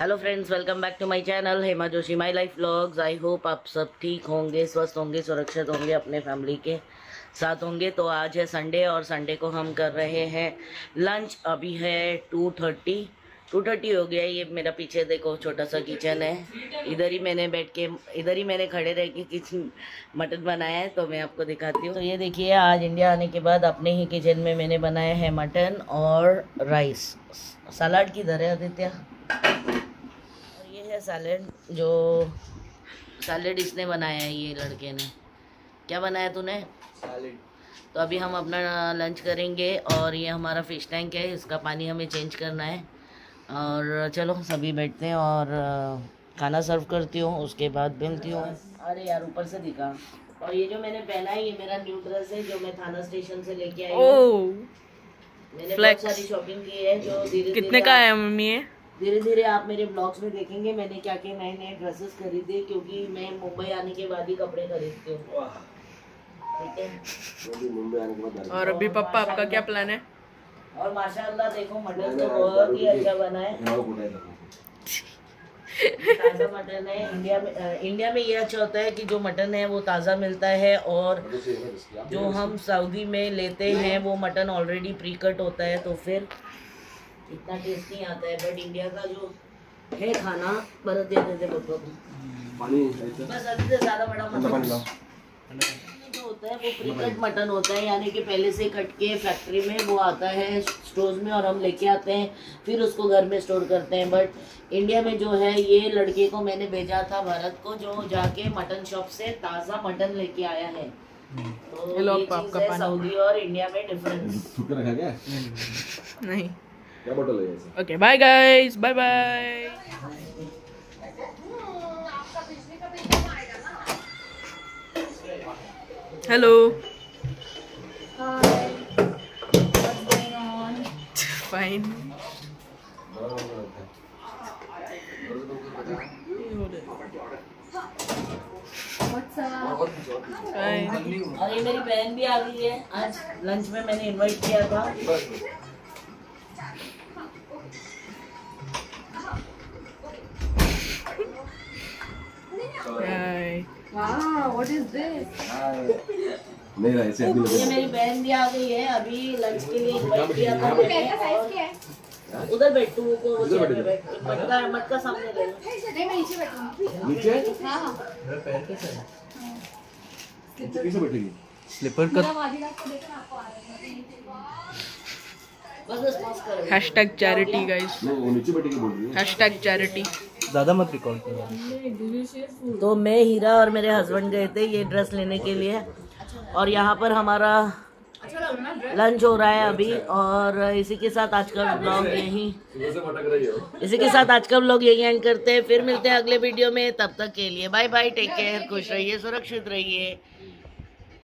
Hello friends welcome back to my channel Hema Joshi my life vlogs I hope आप सब ठीक होंगे, स्वस्थ होंगे, सुरक्षित होंगे अपने फैमिली के साथ होंगे। तो आज है संडे और संडे को हम कर रहे हैं। लंच अभी है टू थर्टी टू थर्टी हो गया, ये मेरा पीछे देखो, छोटा सा किचन है। इधर ही मैंने बैठ के, इधर ही मैंने खड़े रह के किचन मटन बनाया है तो मैं आपको दिखाती हूँ। तो ये देखिए, आज इंडिया आने के बाद अपने ही किचन में मैंने बनाया है मटन और राइस सलाद किधर है, आदित्य? है सैलेड जो सैलेड इसने बनाया है ये लड़के ने। क्या बनाया तूने? सैलेड तो अभी हम अपना लंच करेंगे और ये हमारा फ़िश टैंक है इसका पानी हमें चेंज करना है। और चलो सभी बैठते हैं और खाना सर्व करती हूँ उसके बाद मिलती हूँ। अरे यार ऊपर से दिखा। और ये जो मैंने पहना है ये मेरा न्यू ड्रेस है जो मैं थाना स्टेशन से लेके आई हूँ। मैंने बहुत सारी शॉपिंग की है जो धीरे कितने का है मम्मी ये? धीरे धीरे आप मेरे ब्लॉग्स में देखेंगे मैंने क्या क्या नए नए ड्रेसेस खरीदे क्योंकि मैं मुंबई आने के बाद ही कपड़े खरीदती हूँ। ठीक है? और अभी पापा आपका क्या प्लान है? और माशाल्लाह देखो मटन तो बहुत ही अच्छा बना है। ताज़ा मटन है। इंडिया में इंडिया में ये अच्छा होता है कि जो मटन है वो ताज़ा मिलता है और जो हम सऊदी में लेते हैं वो मटन ऑलरेडी प्री कट होता है तो फिर इतना टेस्ट नहीं आता है बट इंडिया का जो है खाना बरत दे देते बच्चों को बस अभी से ज़्यादा बड़ा मटन होता है वो मटन होता है यानी कि पहले से कट के फैक्ट्री में वो आता है स्टोर्स में और हम लेके आते हैं फिर उसको घर में स्टोर करते हैं। बट इंडिया में जो है ये लड़के को मैंने भेजा था भारत को जो जाके मटन शॉप से ताज़ा मटन लेके आया है। तो ये चीज़ है सऊदी और इंडिया में डिफरेंस नहीं। क्या बोतल है ऐसे okay bye guys bye bye hello fine fine और ये मेरी बहन भी आ गई है। आज लंच में मैंने इनवाइट किया था। नहीं ऐसे आदमी ये मेरी बहन भी आ गई है अभी लंच के लिए इनवाइट किया था। मैंने और उधर बैठ तू को वो बैठ मटका मटका सामने ले लो नीचे नीचे? कैसे बैठेगी? स्लीपर का बस बस पास करो। हैशटैग चैरिटी गाइस नहीं वो नीचे बैठेगी बोल रही है। हैशटैग चैरिटी ज़्यादा मत रिकॉर्ड करो। तो मैं हीरा और मेरे हस्बैंड गए थे ये ड्रेस लेने के लिए। और यहाँ पर हमारा लंच हो रहा है अभी और इसी के साथ आज का ब्लॉग यही इसी के साथ आज का ब्लॉग यही एंड करते हैं। फिर मिलते हैं अगले वीडियो में। तब तक के लिए बाय बाय टेक केयर खुश रहिए, सुरक्षित रहिए।